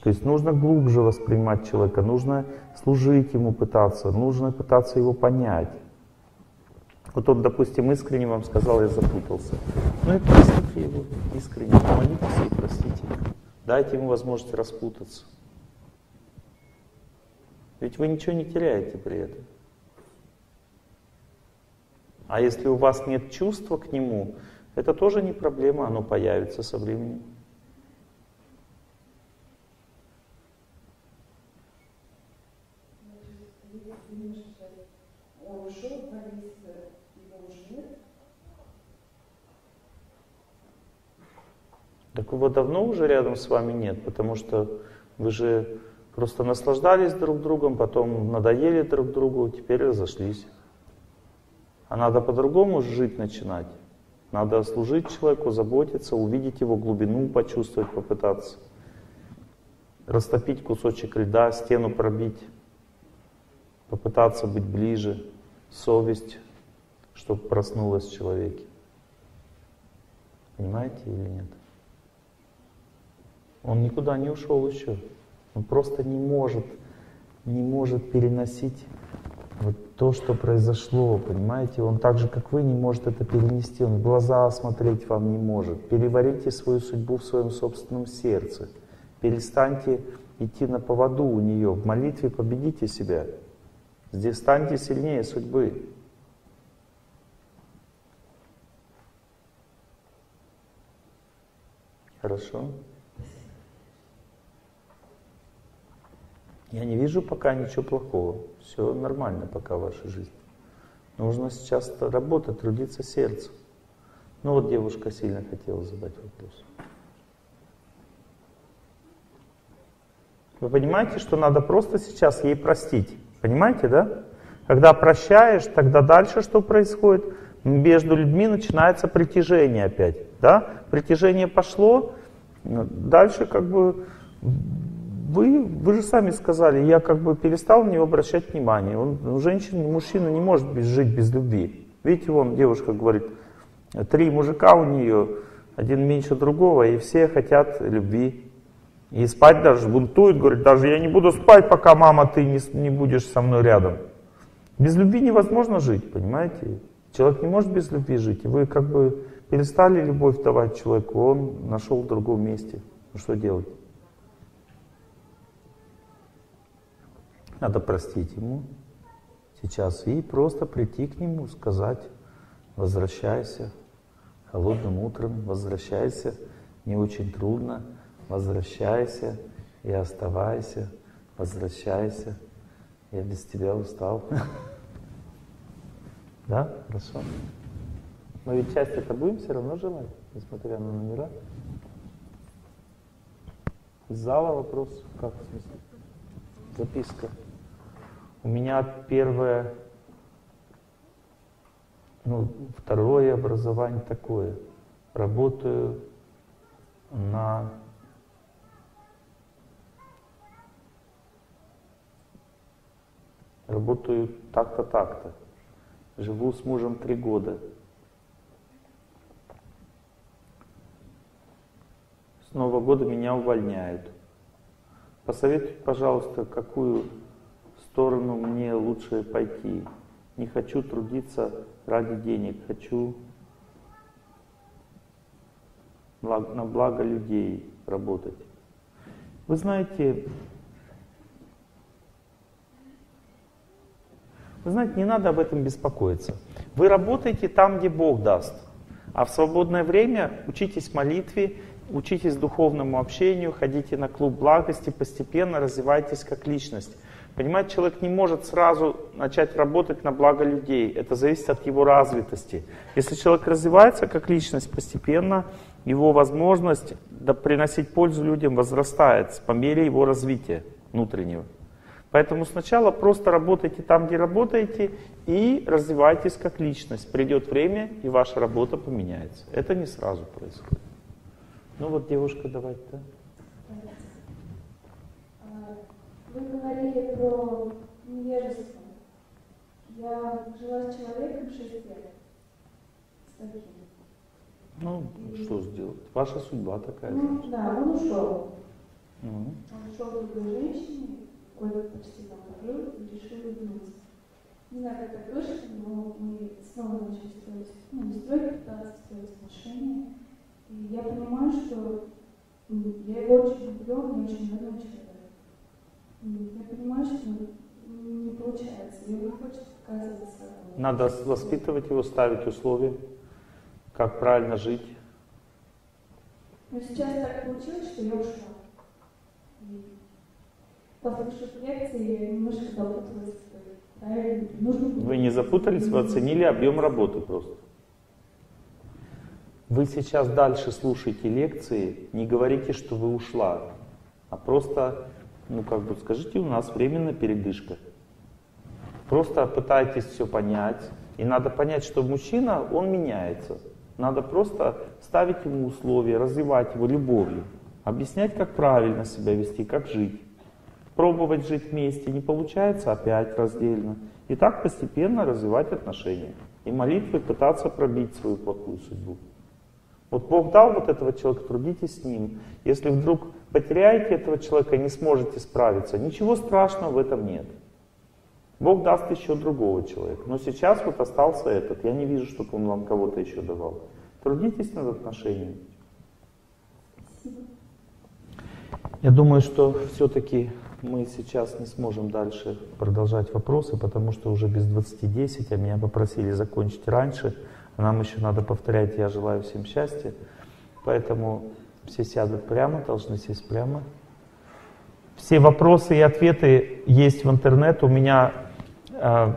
То есть нужно глубже воспринимать человека, нужно служить ему пытаться, нужно пытаться его понять. Вот он, допустим, искренне вам сказал, я запутался. Ну и простите его, искренне помолитесь и простите. Дайте ему возможность распутаться. Ведь вы ничего не теряете при этом. А если у вас нет чувства к нему, это тоже не проблема, оно появится со временем. ушел, два месяца его уже нет. Так его давно уже рядом с вами нет, потому что вы же просто наслаждались друг другом, потом надоели друг другу, теперь разошлись. А надо по-другому жить начинать. Надо служить человеку, заботиться, увидеть его глубину, почувствовать, попытаться. Растопить кусочек льда, стену пробить, попытаться быть ближе, совесть, чтобы проснулась в человеке. Понимаете или нет? Он никуда не ушел еще. Он просто не может, не может переносить вот то, что произошло, понимаете? Он так же, как вы, не может это перенести. Он глаза смотреть вам не может. Переварите свою судьбу в своем собственном сердце. Перестаньте идти на поводу у нее. В молитве победите себя. Здесь станьте сильнее судьбы. Хорошо? Я не вижу пока ничего плохого. Все нормально пока в вашей жизни. Нужно сейчас работать, трудиться сердцем. Ну вот девушка сильно хотела задать вопрос. Вы понимаете, что надо просто сейчас ей простить? Понимаете, да? Когда прощаешь, тогда дальше что происходит? Между людьми начинается притяжение опять. Да? Притяжение пошло, дальше как бы вы, вы же сами сказали, я как бы перестал на него обращать внимание. Он, ну, женщина, мужчина не может жить без любви. Видите, вон девушка говорит, три мужика у нее, один меньше другого, и все хотят любви. И спать даже бунтует, говорит, даже я не буду спать, пока мама ты не, не будешь со мной рядом. Без любви невозможно жить, понимаете? Человек не может без любви жить. И вы как бы перестали любовь давать человеку, он нашел в другом месте. Ну что делать? Надо простить ему сейчас и просто прийти к нему, сказать, возвращайся холодным утром, возвращайся, не очень трудно, возвращайся и оставайся, возвращайся, я без тебя устал. Да? Хорошо. Но ведь часть это будем все равно желать, несмотря на номера. Из зала вопрос, как в смысле? Записка. У меня первое, ну, второе образование такое. Работаю на работаю так-то, так-то. Живу с мужем три года. С Нового года меня увольняют. Посоветуйте, пожалуйста, какую сторону мне лучше пойти. Не хочу трудиться ради денег, хочу на благо людей работать. Вы знаете, вы знаете, не надо об этом беспокоиться. Вы работаете там, где Бог даст. А в свободное время учитесь молитве, учитесь духовному общению, ходите на клуб благости, постепенно развивайтесь как личность. Понимаете, человек не может сразу начать работать на благо людей. Это зависит от его развитости. Если человек развивается как личность постепенно, его возможность приносить пользу людям возрастает по мере его развития внутреннего. Поэтому сначала просто работайте там, где работаете, и развивайтесь как личность. Придет время, и ваша работа поменяется. Это не сразу происходит. Ну вот девушка, давайте, да? Вы говорили про невежество. Я жила с человеком 6 лет. С таким. Ну, и... что сделать? Ваша судьба такая. Ну, да, он ушел. Угу. Он ушел к другой женщине, год почти там прожил и решил вернуться. Не знаю, как так вышло, но мы снова начали строить, ну, не строить, пытаться строить отношения. И я понимаю, что я его очень люблю, он очень родной человек. Я понимаю, что не получается, мне не хочется показывать собой. Надо воспитывать его, ставить условия, как правильно жить. Но сейчас так получилось, что я ушла. Послушав лекции, я немножко запуталась нужно... Вы не запутались, вы оценили объем работы просто. Вы сейчас дальше слушаете лекции, не говорите, что вы ушла, а просто, ну как бы скажите, у нас временная передышка. Просто пытайтесь все понять. И надо понять, что мужчина, он меняется. Надо просто ставить ему условия, развивать его любовью. Объяснять, как правильно себя вести, как жить. Пробовать жить вместе не получается, опять раздельно. И так постепенно развивать отношения. И молитвой пытаться пробить свою плохую судьбу. Вот Бог дал вот этого человека, трудитесь с ним. Если вдруг потеряете этого человека не сможете справиться, ничего страшного в этом нет. Бог даст еще другого человека. Но сейчас вот остался этот. Я не вижу, чтобы он вам кого-то еще давал. Трудитесь над отношениями. Я думаю, что все-таки мы сейчас не сможем дальше продолжать вопросы, потому что уже без 20.10, а меня попросили закончить раньше. А нам еще надо повторять «Я желаю всем счастья». Поэтому все сядут прямо, должны сесть прямо. Все вопросы и ответы есть в интернет. У меня э,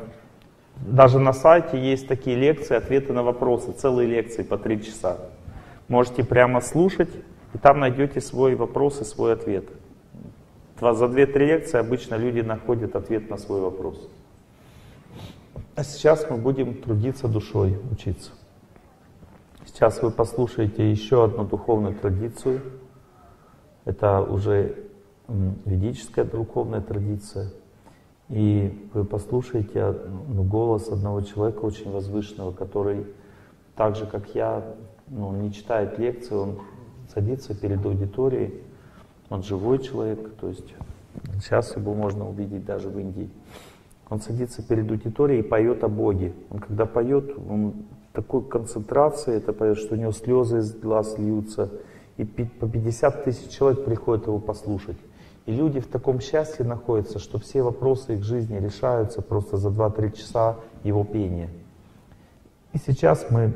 даже на сайте есть такие лекции, ответы на вопросы, целые лекции по три часа. Можете прямо слушать, и там найдете свой вопрос и свой ответ. За две-три лекции обычно люди находят ответ на свой вопрос. А сейчас мы будем трудиться душой, учиться. Сейчас вы послушаете еще одну духовную традицию. Это уже ведическая духовная традиция. И вы послушаете голос одного человека очень возвышенного, который так же, как я, ну, не читает лекции, он садится перед аудиторией, он живой человек, то есть сейчас его можно увидеть даже в Индии. Он садится перед аудиторией и поет о Боге. Он когда поет, он такой концентрации это поет, что у него слезы из глаз льются. И по 50 тысяч человек приходят его послушать. И люди в таком счастье находятся, что все вопросы их жизни решаются просто за 2-3 часа его пения. И сейчас мы